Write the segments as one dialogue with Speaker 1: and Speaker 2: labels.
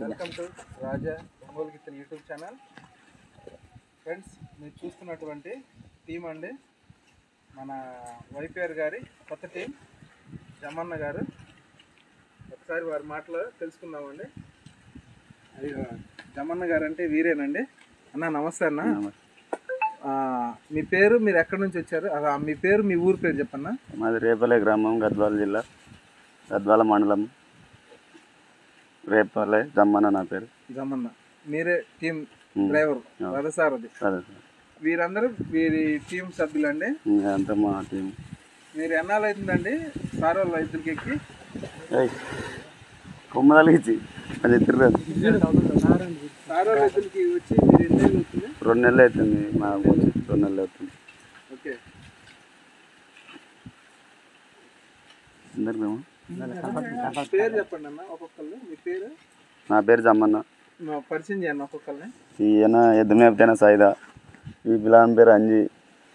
Speaker 1: Welcome to Raja Ongole గిత్తలు YouTube channel friends మీరు చూస్తున్నటువంటి టీం అండి మన వైపీఆర్ గారి కొత్త టీం జమన్న గారు ఒకసారి వారి మాటలో తెలుసుకుందామండి జమన్న గారు అంటే వీరేనండి అన్న నమస్తే అన్న మీ పేరు మీరు ఎక్కడి నుంచి వచ్చారు మీ పేరు మీ ఊరు పేరు చెప్పన్నా
Speaker 2: మాది రేపల్లె గ్రామం గద్వాల జిల్లా గద్వాల మండలం. రేపల్లె జమ్మన్న నా పేరు.
Speaker 1: జమన్న మీరే టీం
Speaker 2: ఉమ్.
Speaker 1: డ్రైవర్. రథసారథి
Speaker 2: సరే సార్
Speaker 1: వీరందరూ వీరి టీం సభ్యులండి.
Speaker 2: అంతా మా టీం
Speaker 1: మీరు ఎన్నాళ్ళు అవుతుందండి? సార్ వాళ్ళ ఇద్దరికి ఎక్కి.
Speaker 2: కొమ్మదాలు ఇచ్చి అది తిరగదు
Speaker 1: సార్ వాళ్ళ ఇద్దరికి వచ్చి మీరు ఎన్ని అవుతుంది?
Speaker 2: రెండు నెలలు అవుతుంది మా రెండు నెలలు అవుతుంది.
Speaker 1: ఓకే.
Speaker 2: అందరికి
Speaker 1: పేరు చెప్పండి అన్న ఒక్కొక్కళ్ళు. మీ పేరు?
Speaker 2: నా పేరు జమ్మన్న.
Speaker 1: పరిచయం చేయండి ఒక్కొక్కరిని
Speaker 2: ఈయన ఎద్దు మేపుతైన సాయిదా. ఈ పిల్లాని పేరు అంజి.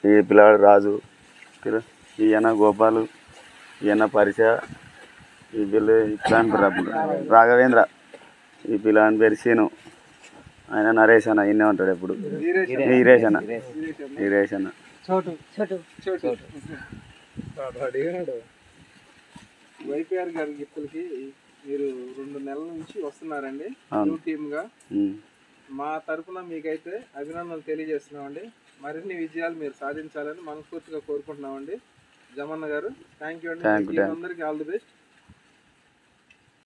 Speaker 2: ఈ పిల్లాడు రాజు. పిల్ల ఈయన గోపాలు. ఈయన పరిచ. ఈ పిల్ల ఈ పిల్లాని పేరు రాఘవేంద్ర. ఈ పిల్లాని పేరు సీను ఆయన నరేష్ అన్న ఈయనే ఉంటాడు ఎప్పుడు. ఈరేష్ అన్న.
Speaker 1: వీరేష్ అన్న. వైపీఆర్ గారి గిఫ్ట్లకి మీరు రెండు నెలల నుంచి వస్తున్నారండి. న్యూ టీమ్గా
Speaker 2: ఉమ్.
Speaker 1: మా తరపున మీకైతే అభినందనలు తెలియజేస్తున్నామండి మరిన్ని విజయాలు మీరు సాధించాలని మనస్ఫూర్తిగా కోరుకుంటున్నామండి జమన్న గారు థ్యాంక్ యూ అండి. అందరికీ ఆల్ ది బెస్ట్